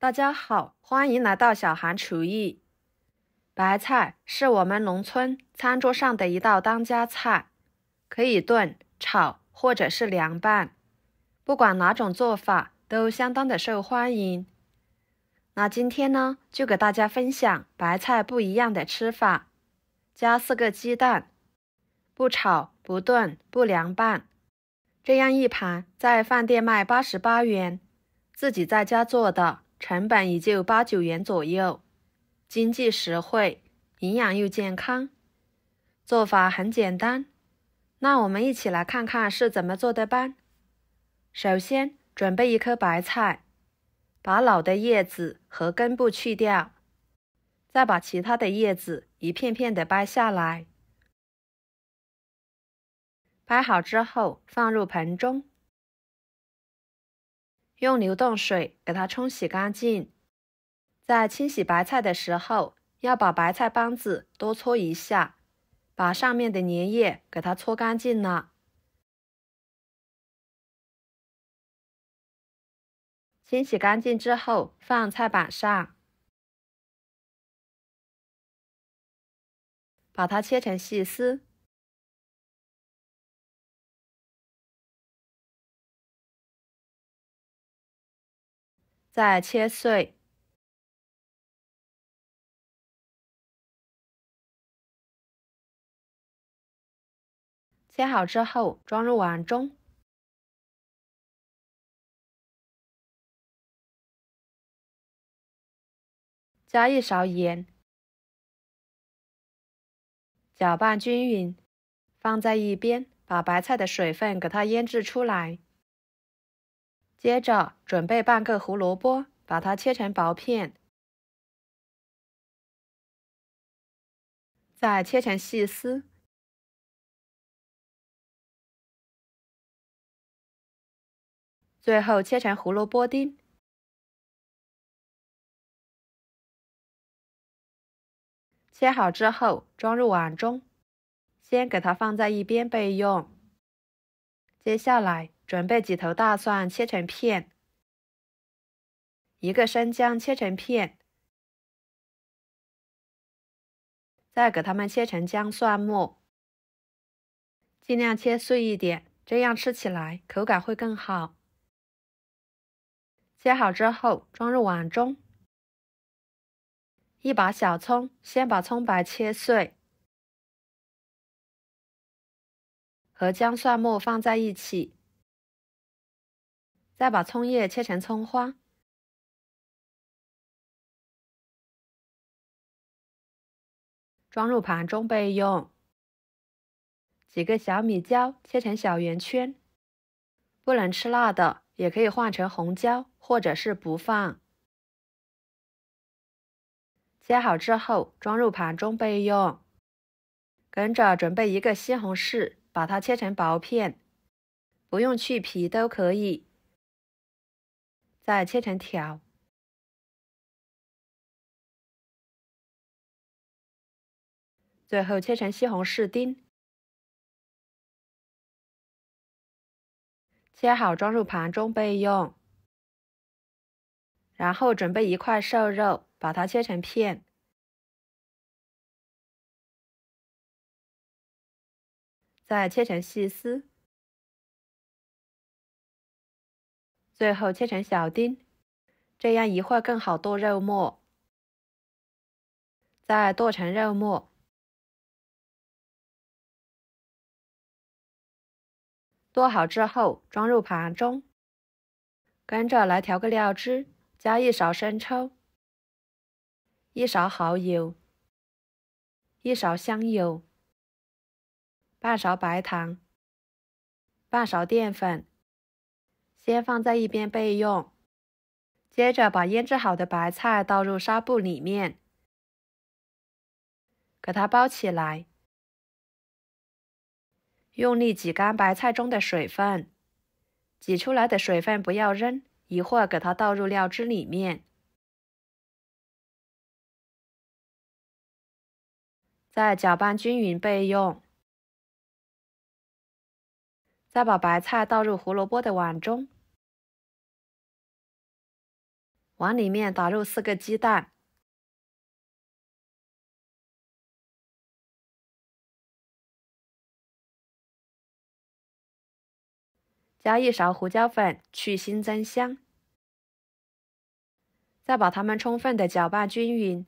大家好，欢迎来到小韩厨艺。白菜是我们农村餐桌上的一道当家菜，可以炖、炒或者是凉拌，不管哪种做法都相当的受欢迎。那今天呢，就给大家分享白菜不一样的吃法：加四个鸡蛋，不炒、不炖、不凉拌，这样一盘在饭店卖八十八元，自己在家做的。成本也就八九元左右，经济实惠，营养又健康，做法很简单。那我们一起来看看是怎么做的吧。首先准备一颗白菜，把老的叶子和根部去掉，再把其他的叶子一片片的掰下来。掰好之后放入盆中。用流动水给它冲洗干净。在清洗白菜的时候，要把白菜帮子多搓一下，把上面的粘液给它搓干净了。清洗干净之后，放菜板上，把它切成细丝。再切碎，切好之后装入碗中，加一勺盐，搅拌均匀，放在一边，把白菜的水分给它腌制出来。接着准备半个胡萝卜，把它切成薄片，再切成细丝。最后切成胡萝卜丁。切好之后装入碗中，先给它放在一边备用。接下来。准备几头大蒜，切成片；一个生姜，切成片。再给它们切成姜蒜末，尽量切碎一点，这样吃起来口感会更好。切好之后装入碗中。一把小葱，先把葱白切碎，和姜蒜末放在一起。再把葱叶切成葱花，装入盘中备用。几个小米椒切成小圆圈，不能吃辣的也可以换成红椒，或者是不放。切好之后装入盘中备用。跟着准备一个西红柿，把它切成薄片，不用去皮都可以。再切成条，最后切成西红柿丁，切好装入盘中备用。然后准备一块瘦肉，把它切成片，再切成细丝。最后切成小丁，这样一会儿更好剁肉末。再剁成肉末，剁好之后装入盘中。跟着来调个料汁，加一勺生抽，一勺蚝油，一勺香油，半勺白糖，半勺淀粉。先放在一边备用。接着把腌制好的白菜倒入纱布里面，给它包起来，用力挤干白菜中的水分，挤出来的水分不要扔，一会儿给它倒入料汁里面，再搅拌均匀备用。再把白菜倒入胡萝卜的碗中，往里面打入四个鸡蛋，加一勺胡椒粉去腥增香，再把它们充分的搅拌均匀。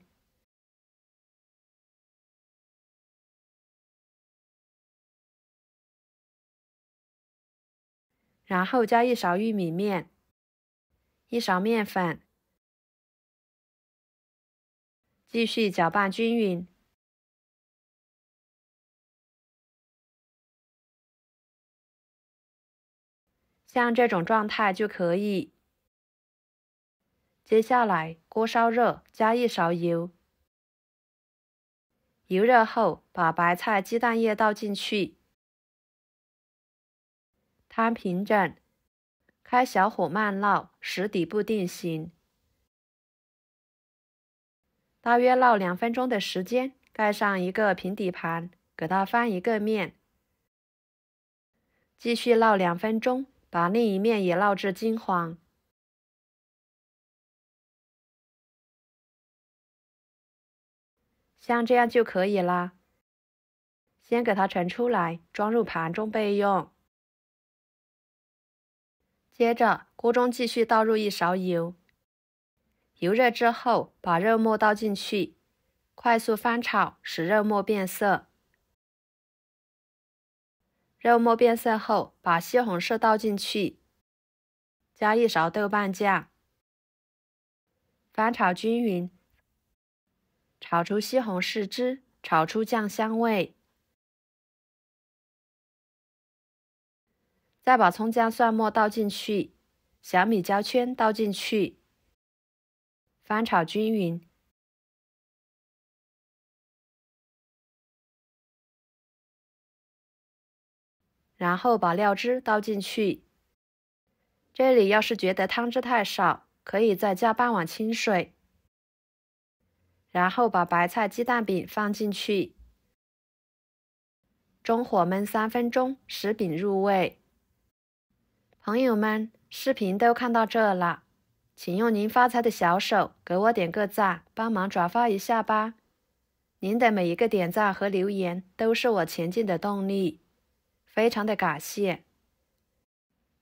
然后加一勺玉米面，一勺面粉，继续搅拌均匀。像这种状态就可以。接下来锅烧热，加一勺油，油热后把白菜、鸡蛋液倒进去。摊平整，开小火慢烙，使底部定型。大约烙两分钟的时间，盖上一个平底盘，给它翻一个面，继续烙两分钟，把另一面也烙至金黄。像这样就可以啦。先给它盛出来，装入盘中备用。接着，锅中继续倒入一勺油，油热之后，把肉末倒进去，快速翻炒，使肉末变色。肉末变色后，把西红柿倒进去，加一勺豆瓣酱，翻炒均匀，炒出西红柿汁，炒出酱香味。再把葱姜蒜末倒进去，小米椒圈倒进去，翻炒均匀，然后把料汁倒进去。这里要是觉得汤汁太少，可以再加半碗清水。然后把白菜鸡蛋饼放进去，中火焖三分钟，使饼入味。朋友们，视频都看到这了，请用您发财的小手给我点个赞，帮忙转发一下吧。您的每一个点赞和留言都是我前进的动力，非常的感谢。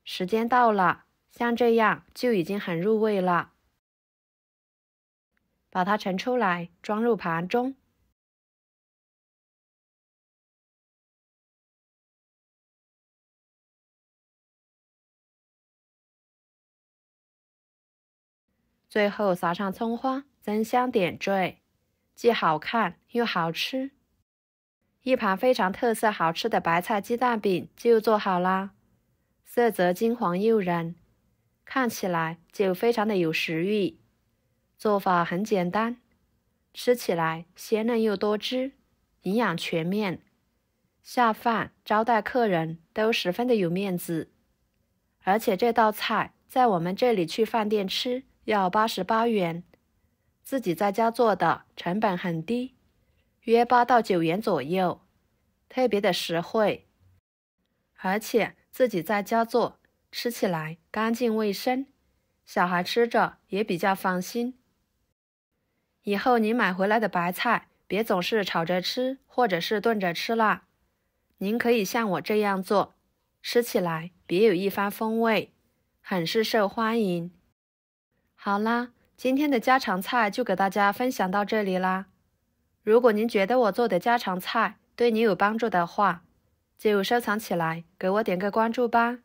时间到了，像这样就已经很入味了，把它盛出来，装入盘中。最后撒上葱花，增香点缀，既好看又好吃。一盘非常特色好吃的白菜鸡蛋饼就做好啦，色泽金黄诱人，看起来就非常的有食欲。做法很简单，吃起来鲜嫩又多汁，营养全面，下饭招待客人都十分的有面子。而且这道菜在我们这里去饭店吃。要八十八元，自己在家做的成本很低，约八到九元左右，特别的实惠，而且自己在家做，吃起来干净卫生，小孩吃着也比较放心。以后您买回来的白菜，别总是炒着吃或者是炖着吃啦，您可以像我这样做，吃起来别有一番风味，很是受欢迎。好啦，今天的家常菜就给大家分享到这里啦。如果您觉得我做的家常菜对你有帮助的话，就收藏起来，给我点个关注吧。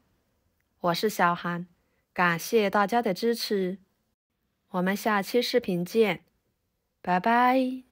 我是小韩，感谢大家的支持，我们下期视频见，拜拜。